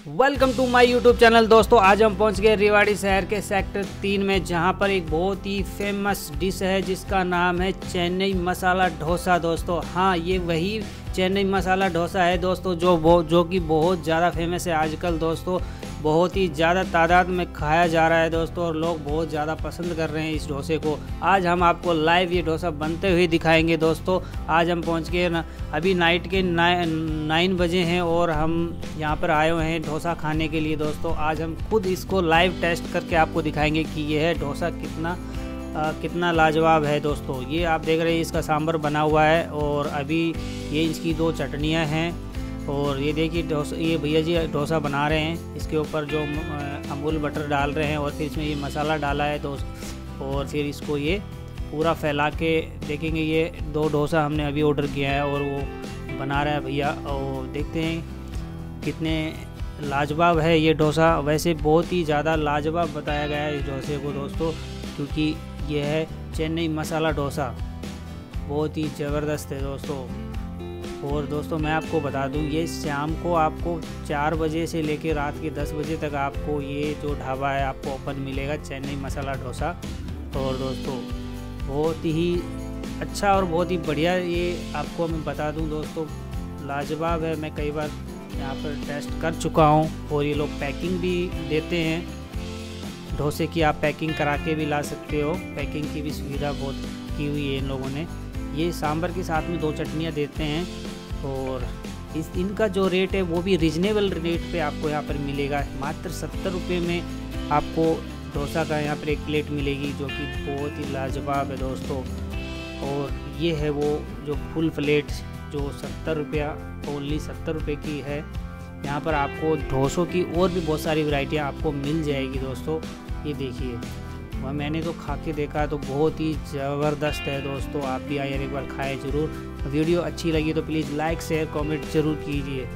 Welcome to my YouTube channel दोस्तों, आज हम पहुँच गए रिवाड़ी शहर के सेक्टर तीन में, जहाँ पर एक बहुत ही फ़ेमस डिश है, जिसका नाम है चेन्नई मसाला डोसा। दोस्तों हाँ ये वही चेन्नई मसाला डोसा है, दोस्तों, जो जो कि बहुत ज़्यादा फ़ेमस है आजकल। दोस्तों बहुत ही ज़्यादा तादाद में खाया जा रहा है दोस्तों और लोग बहुत ज़्यादा पसंद कर रहे हैं इस डोसे को। आज हम आपको लाइव ये डोसा बनते हुए दिखाएँगे दोस्तों। आज हम पहुँच गए ना अभी नाइट के ना, नाइन बजे हैं और हम यहाँ पर आए हुए हैं डोसा खाने के लिए दोस्तों। आज हम खुद इसको लाइव टेस्ट करके आपको दिखाएँगे कि यह है डोसा कितना आ, कितना लाजवाब है दोस्तों। ये आप देख रहे हैं इसका सांभर बना हुआ है और अभी ये इसकी दो चटनियाँ हैं। और ये देखिए डोसा, ये भैया जी डोसा बना रहे हैं। इसके ऊपर जो अमूल बटर डाल रहे हैं और फिर इसमें ये मसाला डाला है दोस्त। और फिर इसको ये पूरा फैला के देखेंगे, ये दो डोसा हमने अभी ऑर्डर किया है और वो बना रहा है भैया। और देखते हैं कितने लाजवाब है ये डोसा। वैसे बहुत ही ज़्यादा लाजवाब बताया गया है इस डोसे को दोस्तों, क्योंकि ये है चेन्नई मसाला डोसा। बहुत ही ज़बरदस्त है दोस्तों। और दोस्तों मैं आपको बता दूँ, ये शाम को आपको चार बजे से लेकर रात के दस बजे तक आपको ये जो ढाबा है, आपको ओपन मिलेगा, चेन्नई मसाला डोसा। और दोस्तों, बहुत ही अच्छा और बहुत ही बढ़िया ये आपको मैं बता दूँ दोस्तों, लाजवाब है। मैं कई बार यहाँ पर टेस्ट कर चुका हूँ और ये लोग पैकिंग भी देते हैं। डोसे की आप पैकिंग करा के भी ला सकते हो। पैकिंग की भी सुविधा बहुत की हुई है इन लोगों ने। ये सांभर के साथ में दो चटनियाँ देते हैं। और इस इनका जो रेट है वो भी रिजनेबल रेट पे आपको यहाँ पर मिलेगा। मात्र सत्तर रुपये में आपको डोसा का यहाँ पर एक प्लेट मिलेगी, जो कि बहुत ही लाजवाब है दोस्तों। और ये है वो जो फुल प्लेट जो सत्तर रुपया ओनली सत्तर रुपये की है। यहाँ पर आपको डोसों की और भी बहुत सारी वैरायटियाँ आपको मिल जाएगी दोस्तों। ये देखिए। वह मैंने तो खा के देखा तो बहुत ही ज़बरदस्त है दोस्तों। आप भी आइए एक बार खाएँ ज़रूर। वीडियो अच्छी लगी तो प्लीज़ लाइक शेयर कमेंट ज़रूर कीजिए।